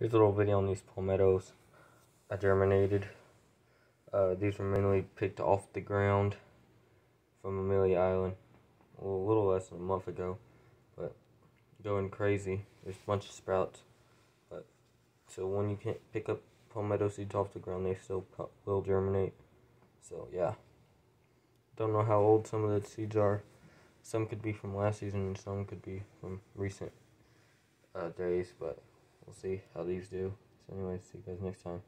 Here's a little video on these palmettos I germinated. Uh, these were mainly picked off the ground from Amelia Island a little less than a month ago, but going crazy. There's a bunch of sprouts, but so when you can't pick up palmetto seeds off the ground, they still will germinate. So yeah, don't know how old some of the seeds are. Some could be from last season, and some could be from recent uh, days, but we'll see how these do. So anyways, see you guys next time.